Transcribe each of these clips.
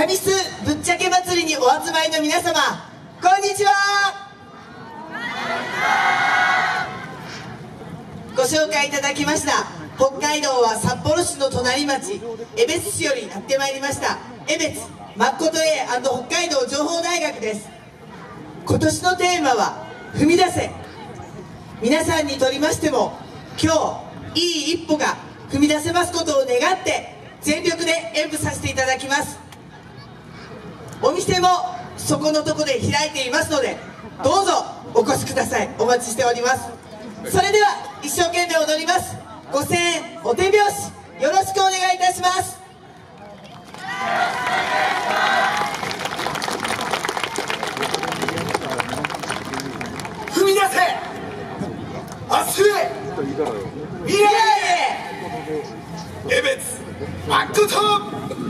神栖ぶっちゃけ祭りにお集まりの皆様こんにちは。ご紹介いただきました北海道は札幌市の隣町江別市よりやってまいりました江別まっこと A& 北海道情報大学です。今年のテーマは「踏み出せ」皆さんにとりましても今日いい一歩が踏み出せますことを願って全力で演舞させていただきます。お店もそこのとこで開いていますのでどうぞお越しください。お待ちしております。それでは一生懸命踊ります。5000円お手拍子よろしくお願いいたします。踏み出せ明日へ未来へエベツマックトえ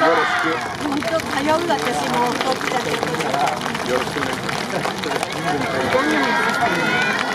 本当通う私も太っちだけどよろしくお願いします。